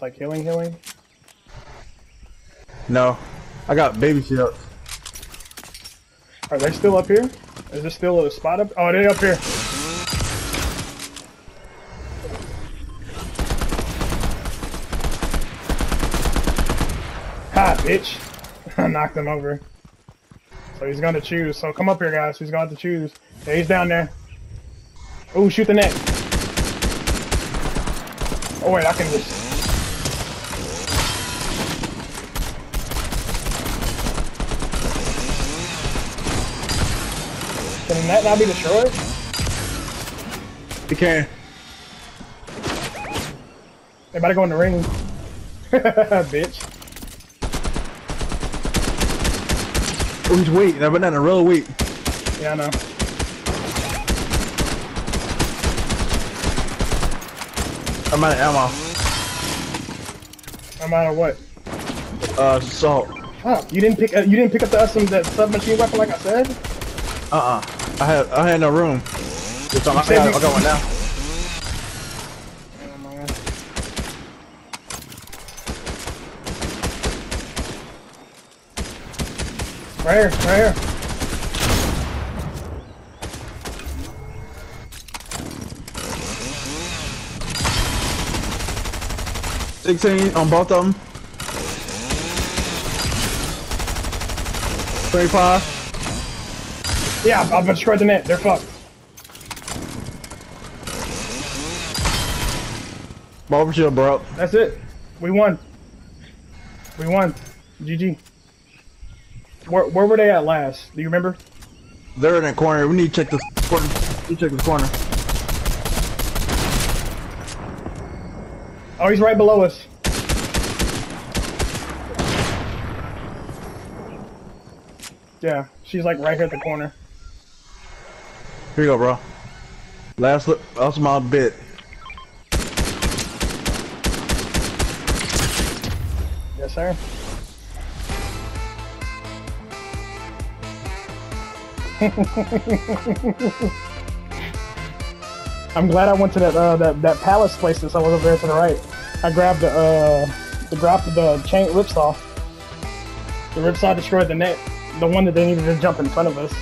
Like healing, healing? No, I got baby shields. Are they still up here? Is there still a spot up? Oh, they up here. Ha, bitch. I knocked him over. So he's gonna choose. So come up here, guys. He's going to choose. Yeah, he's down there. Oh, shoot the net. Oh, wait, I can just... Can the net not be destroyed? You can. Everybody go in the ring. Bitch. Oh, he's weak. That banana real weak. Yeah, I know. I'm out of ammo. I'm out of what? Uh, salt. Oh, you didn't pick. Uh, you didn't pick up the some that submachine weapon like I said. Uh uh. I had I had no room. It's on, I, said got, I got one now. My. Right here, right here. Sixteen on both of them. Twenty-five. Yeah, I've destroyed the net. They're fucked. Ball shield broke. That's it. We won. We won. GG. Where, where were they at last? Do you remember? They're in that corner. We need to check this corner. We check this corner. Oh, he's right below us. Yeah, she's like right here at the corner. Here you go, bro. Last li- that's my bit. Yes, sir. I'm glad I went to that uh, that that palace place since I was over there to the right. I grabbed the uh, the of the chain ripsaw. The ripsaw destroyed the net, the one that they needed to jump in front of us.